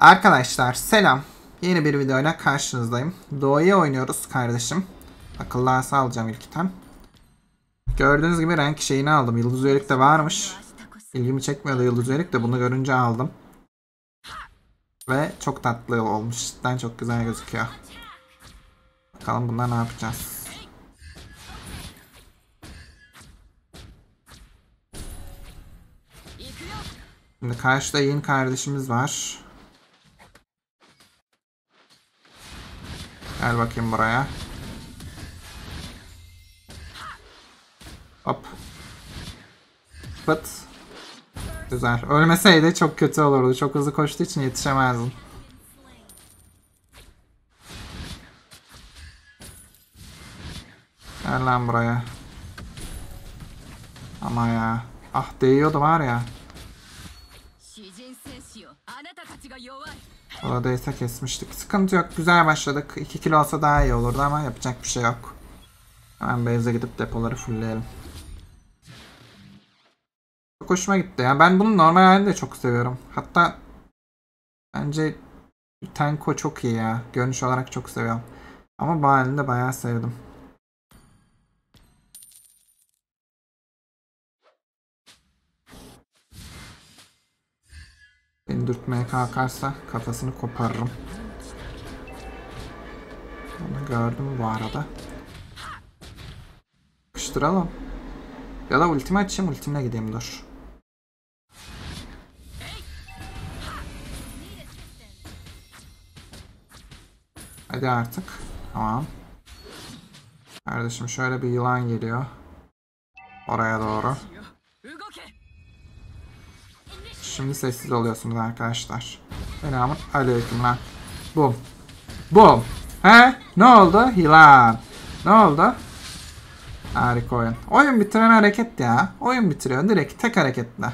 Arkadaşlar selam. Yeni bir videoyla karşınızdayım. Doğu'ya oynuyoruz kardeşim. Akıllı asa alacağım ilk item. Gördüğünüz gibi renk şeyini aldım. Yıldız üyelik de varmış. İlgimi çekmiyordu yıldız üyelik de bunu görünce aldım. Ve çok tatlı olmuş. Cidden çok güzel gözüküyor. Bakalım bunlar ne yapacağız. Şimdi karşıda Yin kardeşimiz var. Gel bakayım buraya. Hop. Fıt. Güzel. Ölmeseydi çok kötü olurdu. Çok hızlı koştuğu için yetişemezdim. Gel lan buraya. Ama ya. Ah değiyordu var ya. Oradaysa kesmiştik. Sıkıntı yok. Güzel başladık. 2 kilo olsa daha iyi olurdu ama yapacak bir şey yok. Hemen base'e gidip depoları fullleyelim. Çok hoşuma gitti. Yani ben bunu normal halini çok seviyorum. Hatta bence Tenko çok iyi ya. Görünüş olarak çok seviyorum. Ama bu halini bayağı sevdim. Beni dürtmeye kalkarsa kafasını koparırım. Onu gördüm bu arada. Kıştıralım. Ya da ultimi açayım ultimle gideyim dur. Hadi artık. Tamam. Kardeşim şöyle bir yılan geliyor. Oraya doğru. Şimdi sessiz oluyorsunuz arkadaşlar. Selamun aleyküm lan. Bum. Bum. He? Ne oldu? Yılan. Ne oldu? Harika oyun. Oyun bitiren hareket ya. Oyun bitiriyor direkt tek hareketle.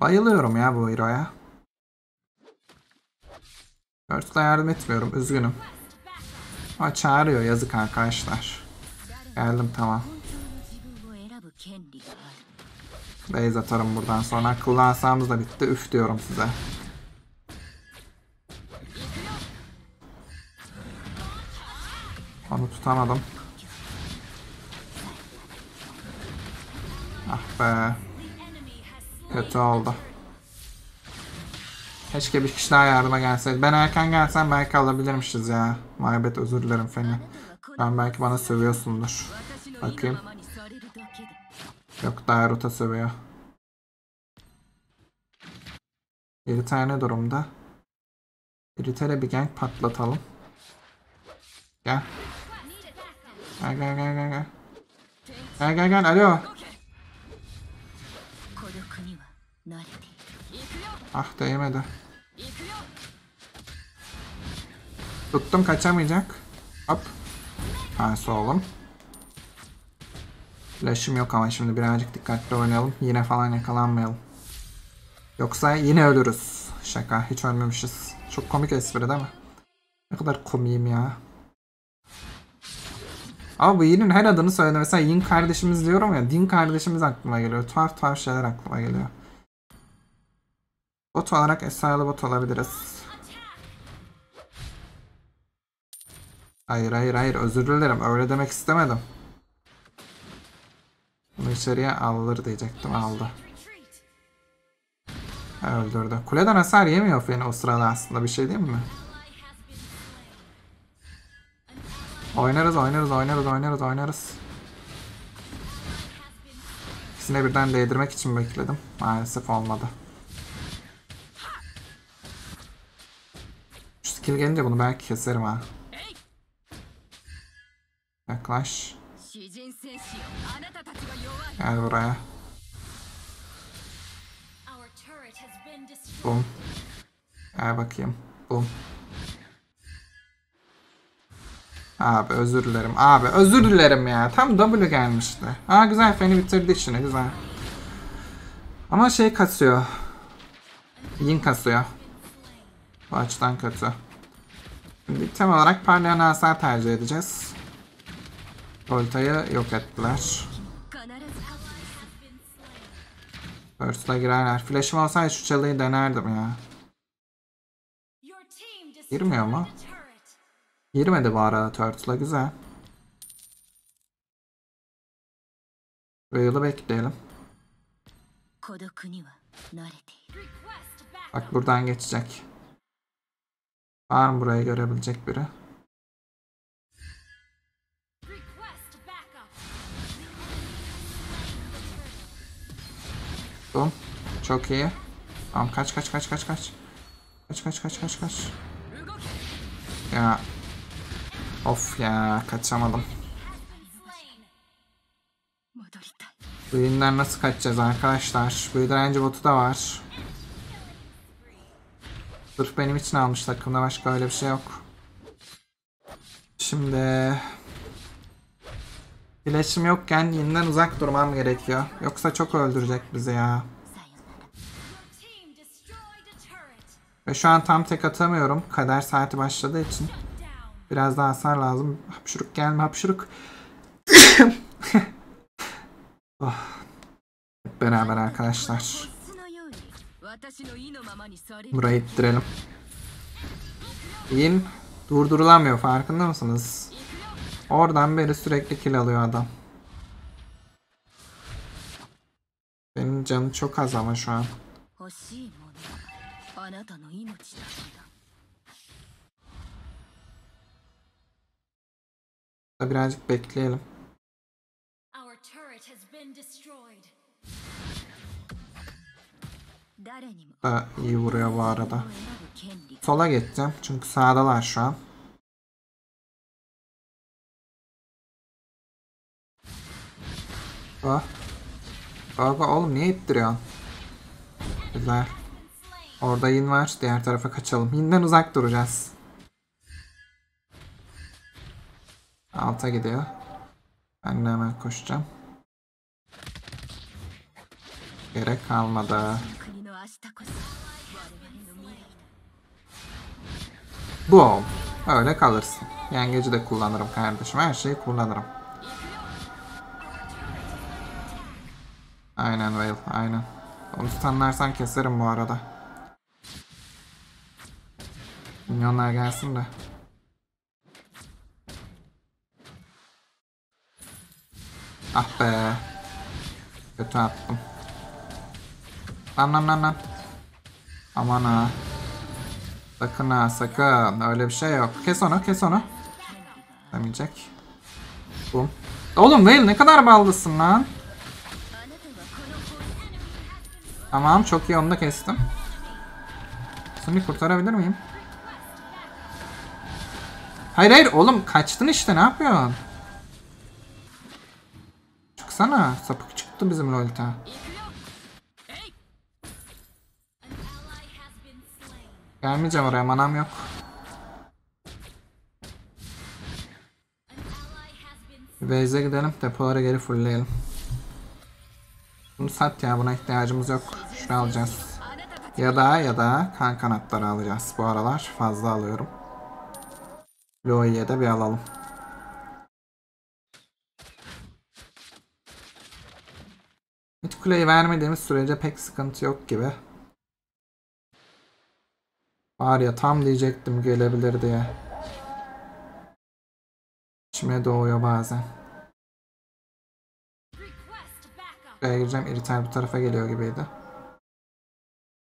Bayılıyorum ya bu hero'ya. Burst'la yardım etmiyorum. Üzgünüm. Ama çağırıyor yazık arkadaşlar. Geldim tamam. Blaze atarım buradan sonra. Kullansağımız da bitti. Üf diyorum size. Onu tutamadım. Ah be. Kötü oldu. Keşke bir kişi daha yardıma gelseydi. Ben erken gelsem belki alabilirmişiz ya. Maybet özür dilerim Feni. Ben belki bana sövüyorsundur. Bakayım. Yok daha rota seviyor. 7 tane durumda. Ritele bir gank patlatalım. Gel. Gel gel gel gel gel. Gel gel gel alo. Ah değmedi. Tuttum kaçamayacak. Hop. Ha solum. Flash'ım yok ama şimdi birazcık dikkatli oynayalım. Yine falan yakalanmayalım. Yoksa yine ölürüz. Şaka hiç ölmemişiz. Çok komik espri değil mi? Ne kadar komiyim ya. Ama bu Yin'in her adını söyledi. Mesela Yin kardeşimiz diyorum ya. Din kardeşimiz aklıma geliyor. Tuhaf tuhaf şeyler aklıma geliyor. Bot olarak Esra'lı bot olabiliriz. Hayır hayır hayır özür dilerim öyle demek istemedim. Bunu içeriye alır diyecektim aldı. Öldürdü. Kuleden hasar yemiyor Feni o sırada aslında bir şey değil mi? Oynarız oynarız oynarız oynarız oynarız. İkisine birden değdirmek için bekledim. Maalesef olmadı. Şu skill gelince bunu belki keserim ha. Yaklaş. Gel buraya. Bum. Gel bakayım. Bum. Abi özür dilerim. Abi özür dilerim ya. Tam W gelmişti. Aa güzel feni bitirdi işini güzel. Ama şey kasıyor. Yin kasıyor. Bu açıdan kötü. Şimdi tem olarak parlayan hasar tercih edeceğiz. Oltayı yok ettiler. Burst'a girerler. Flash'ım olsaydı şu çalıyı denerdim ya. Girmiyor mu? Girmedi bu arada Turtle'a güzel. Whale'ı bekleyelim. Bak buradan geçecek. Var mı burayı görebilecek biri? Tuttum. Çok iyi. Tamam kaç kaç kaç kaç kaç. Kaç kaç kaç kaç kaç. Ya. Of ya kaçamadım. Bu Büyünden nasıl kaçacağız arkadaşlar? Büyü direnci botu da var. Sırf benim için almış takımda başka öyle bir şey yok. Şimdi Flash'im yokken yeniden uzak durmam gerekiyor. Yoksa çok öldürecek bizi ya. Ve şu an tam tek atamıyorum. Kader saati başladığı için. Biraz daha hasar lazım. Hapşuruk gelme hapşuruk. oh. Hep beraber arkadaşlar. Burayı ittirelim. Yin durdurulamıyor farkında mısınız? Oradan beri sürekli kill alıyor adam. Benim canım çok az ama şu an. Birazcık bekleyelim. Da iyi vuruyor bu arada. Sola geçeceğim çünkü sağdalar şu an. Ah. Aga oğlum niye ittiriyorsun? Güzel. Orada yin var. Diğer tarafa kaçalım. Yinden uzak duracağız. Alta gidiyor. Ben de hemen koşacağım. Gerek kalmadı. Boom. Öyle kalırsın. Yengeci de kullanırım kardeşim. Her şeyi kullanırım. Aynen Whale. Aynen. Onu stunlarsan keserim bu arada. Minyonlar gelsin de. Ah be. Kötü attım. Lan lan lan lan. Aman ha. Sakın ha sakın. Öyle bir şey yok. Kes onu kes onu. Demeyecek. Bum. Oğlum Whale ne kadar ballısın lan. Tamam çok iyi onu da kestim. Şimdi kurtarabilir miyim? Hayır hayır oğlum kaçtın işte ne yapıyorsun? Çıksana sapık çıktı bizim slain. Gelmeyeceğim oraya manam yok. Base'e gidelim depolara geri fullleyelim. Bunu sat ya buna ihtiyacımız yok. Şunu alacağız. Ya da ya da kan kanatları alacağız. Bu aralar fazla alıyorum. Loi'ye de bir alalım. Hiç kuleyi vermediğimiz sürece pek sıkıntı yok gibi. Var ya tam diyecektim gelebilir diye. İçime doğuyor bazen. Buraya gireceğim. İritel bu tarafa geliyor gibiydi.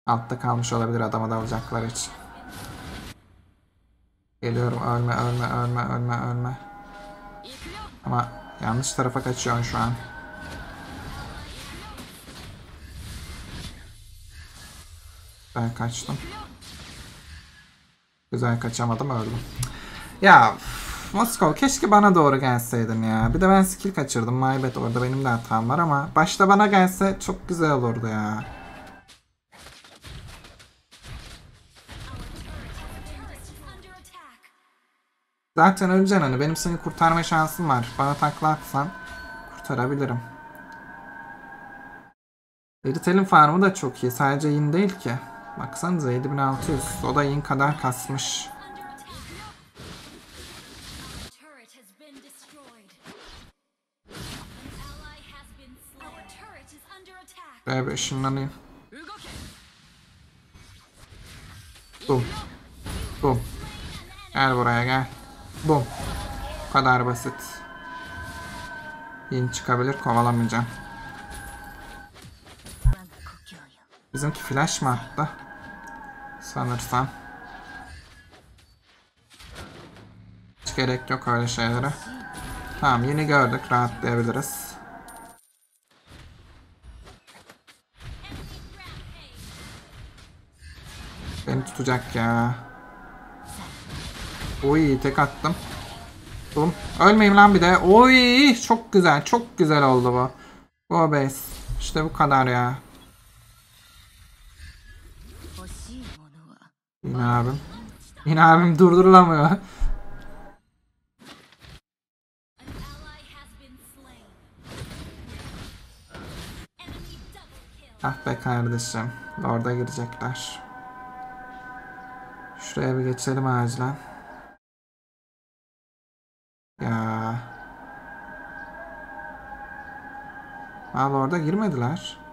Altta kalmış olabilir adama dalacaklar için. Geliyorum ölme ölme ölme ölme ölme. Ama yanlış tarafa kaçıyorsun şu an. Ben kaçtım. Güzel kaçamadım öldüm. Ya Moskov keşke bana doğru gelseydin ya. Bir de ben skill kaçırdım. My orada benim de hatam var ama başta bana gelse çok güzel olurdu ya. Zaten öleceksin hani benim seni kurtarma şansım var. Bana takla atsan kurtarabilirim. Iritel'in farmı da çok iyi. Sadece yin değil ki. Baksanıza 7600. O da yin kadar kasmış. Şuraya bir ışınlanayım. Bum. Bum. Gel buraya gel. Bum. Bu kadar basit. Yeni çıkabilir kovalamayacağım. Bizimki flash mı attı? Sanırsam. Hiç gerek yok öyle şeylere. Tamam yeni gördük rahatlayabiliriz. tutacak ya. Oy tek attım. Oğlum ölmeyeyim lan bir de. Oy çok güzel çok güzel oldu bu. Go base. İşte bu kadar ya. Yine abim. Yine abim durdurulamıyor. ah be kardeşim. Orada girecekler. Şuraya bir geçelim acilen. Ya. Al orada girmediler.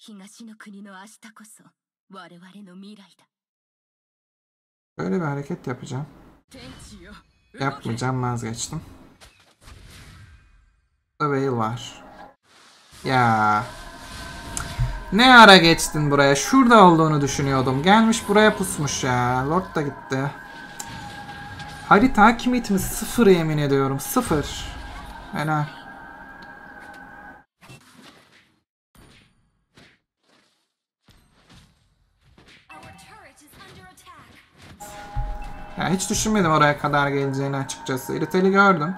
東の国の明日こそ我々の未来だ Böyle bir hareket yapacağım. 天地よ Yapmayacağım vazgeçtim. Burada Veil var. Ya. Ne ara geçtin buraya? Şurada olduğunu düşünüyordum. Gelmiş buraya pusmuş ya. Lord da gitti. Harita hakimiyetimiz sıfır yemin ediyorum. Sıfır. Helal. Ya hiç düşünmedim oraya kadar geleceğini açıkçası. İritel'i gördüm.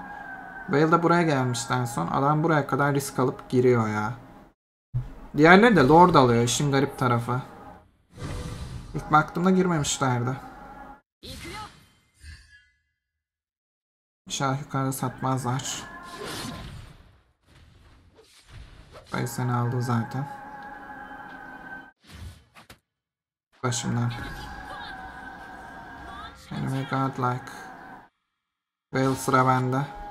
Vale de buraya gelmişti en son. Adam buraya kadar risk alıp giriyor ya. Diğerleri de Lord alıyor işin garip tarafı. İlk baktığımda girmemişlerdi. İnşallah yukarıda satmazlar. Dayı seni aldı zaten. Başımdan. Anyway godlike. Whale sıra bende.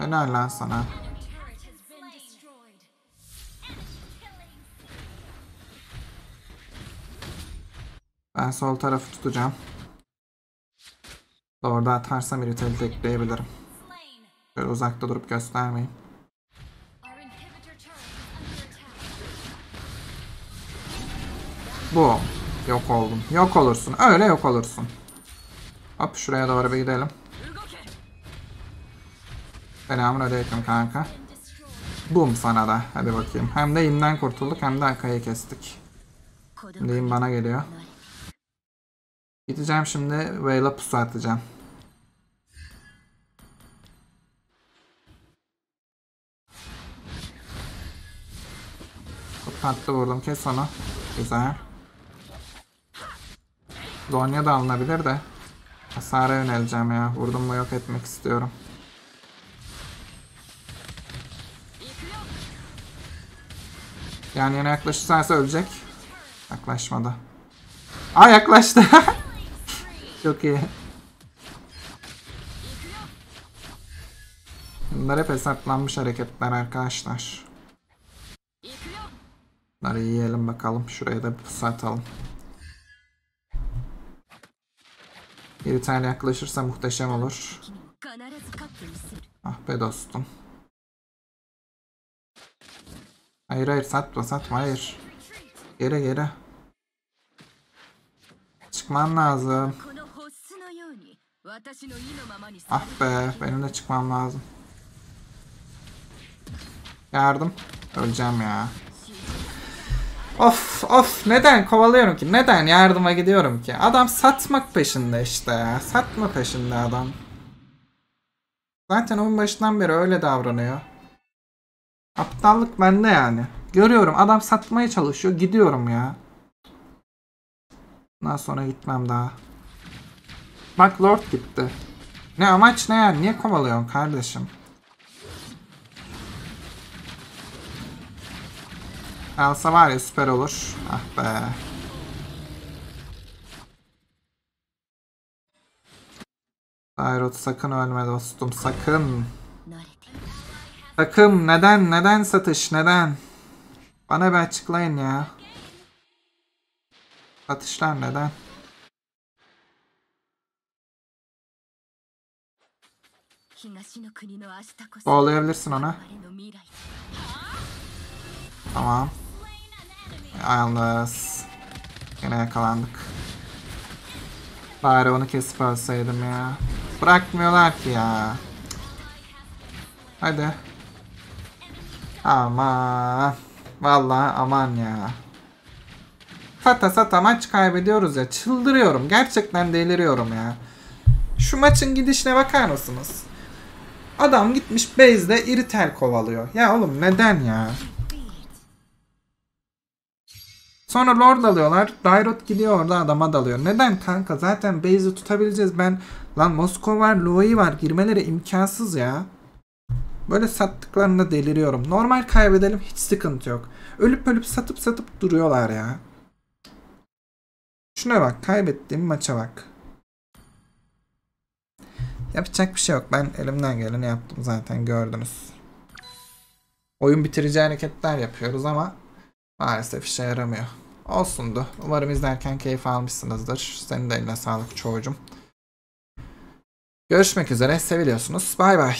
Helal lan sana. Ben sol tarafı tutacağım. Orada atarsam irriteli tekleyebilirim. Böyle uzakta durup göstermeyin. Bu. Yok oldum. Yok olursun. Öyle yok olursun. Hop şuraya doğru bir gidelim. Selamun aleyküm kanka. Bum sana da. Hadi bakayım. Hem de imden kurtulduk hem de akayı kestik. Şimdi bana geliyor. Gideceğim şimdi Veil'a pusu atacağım. Çok tatlı vurdum. Kes onu. Güzel. Donya da alınabilir de. Hasara yöneleceğim ya. Vurdum mu yok etmek istiyorum. Yan yana yaklaşırsa ölecek. Yaklaşmadı. Aa yaklaştı. Çok iyi. Bunlar hep hesaplanmış hareketler arkadaşlar. Bunları yiyelim bakalım. Şuraya da bir pusu atalım. Bir tane yaklaşırsa muhteşem olur. Ah be dostum. Hayır hayır satma satma hayır. Geri geri. Çıkman lazım. Ah be benim de çıkmam lazım. Yardım. Öleceğim ya. Of of neden kovalıyorum ki? Neden yardıma gidiyorum ki? Adam satmak peşinde işte ya. Satma peşinde adam. Zaten onun başından beri öyle davranıyor. Aptallık bende yani. Görüyorum adam satmaya çalışıyor. Gidiyorum ya. Bundan sonra gitmem daha. Bak Lord gitti. Ne amaç ne yani? Niye kovalıyorsun kardeşim? Alsa var ya süper olur. Ah be. Dairot sakın ölme dostum sakın. Takım neden neden satış neden? Bana bir açıklayın ya. Satışlar neden? Bağlayabilirsin ona. Tamam. Yalnız. Yine yakalandık. Bari onu kesip alsaydım ya. Bırakmıyorlar ki ya. Hadi. Aman. Vallahi aman ya. Sata maç kaybediyoruz ya. Çıldırıyorum. Gerçekten deliriyorum ya. Şu maçın gidişine bakar mısınız? Adam gitmiş base'de iritel kovalıyor. Ya oğlum neden ya? Sonra Lord alıyorlar. Dairot gidiyor orada adama dalıyor. Neden kanka? Zaten base'i tutabileceğiz. Ben lan Moskova var, Loi var. Girmeleri imkansız ya. Böyle sattıklarında deliriyorum. Normal kaybedelim hiç sıkıntı yok. Ölüp ölüp satıp satıp duruyorlar ya. Şuna bak kaybettiğim maça bak. Yapacak bir şey yok. Ben elimden geleni yaptım zaten gördünüz. Oyun bitirici hareketler yapıyoruz ama maalesef işe yaramıyor. Olsundu. Umarım izlerken keyif almışsınızdır. Senin de eline sağlık çocuğum. Görüşmek üzere. Seviliyorsunuz. Bay bay.